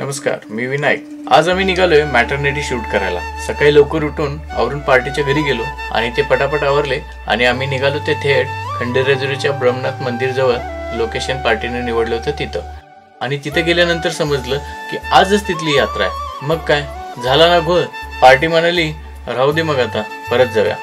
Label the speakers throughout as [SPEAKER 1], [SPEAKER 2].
[SPEAKER 1] नमस्कार मी विनायक. आज आम्ही निघालोय मॅटर्निटी शूट करायला. सकाळी लवकर उठून आवरून पार्टीच्या घरी गेलो आणि ते पटापट आवरले आणि आम्ही निघालो ते थेट खंडेराजुरीच्या ब्रह्मनाथ मंदिर जवळ. लोकेशन पार्टीने निवडलं होतं तिथं. आणि तिथे गेल्यानंतर समजलं की आजच तिथली यात्रा आहे. मग काय? झाला ना घोळ. पार्टी म्हणाली राहू दे मग आता. परत जाऊया.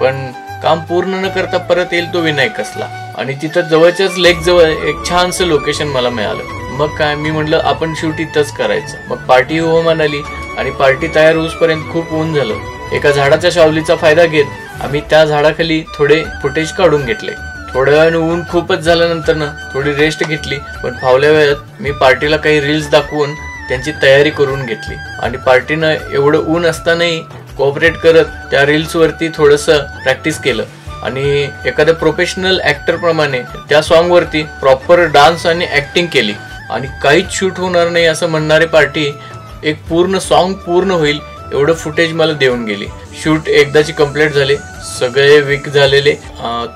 [SPEAKER 1] पण काम पूर्ण न करता परत येईल तो विनायक कसला. आणि तिथं जवळच्याच लेक जवळ एक छानसं लोकेशन मला मिळालं. मग काय मी म्हटलं आपण शूट इथंच करायचं. मग पार्टी हो म्हणाली आणि पार्टी तयार होऊपर्यंत खूप ऊन झालं. एका झाडाच्या शावलीचा फायदा घेत आम्ही त्या झाडाखाली थोडे फुटेज काढून घेतले. थोड्या वेळानं ऊन खूपच झाल्यानंतर ना थोडी रेस्ट घेतली. पण फावल्या वेळात मी पार्टीला काही रील्स दाखवून त्यांची तयारी करून घेतली. आणि पार्टीनं एवढं ऊन असतानाही कॉपरेट करत त्या रील्सवरती थोडस प्रॅक्टिस केलं. आणि एखाद्या प्रोफेशनल ऍक्टर प्रमाणे त्या सॉन्गवरती प्रॉपर डान्स आणि ऍक्टिंग केली. आणि काहीच शूट होणार नाही असं म्हणणारे पार्टी एक पूर्ण सॉन्ग पूर्ण होईल एवढं फुटेज मला देऊन गेली. शूट एकदाची कंप्लीट झाले सगळे वीक झालेले.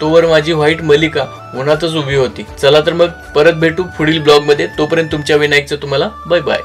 [SPEAKER 1] तोवर माझी व्हाईट मलिका उन्हातच उभी होती. चला तर मग परत भेटू पुढील ब्लॉगमध्ये तोपर्यंत तुमच्या विनायकचं तुम्हाला बाय बाय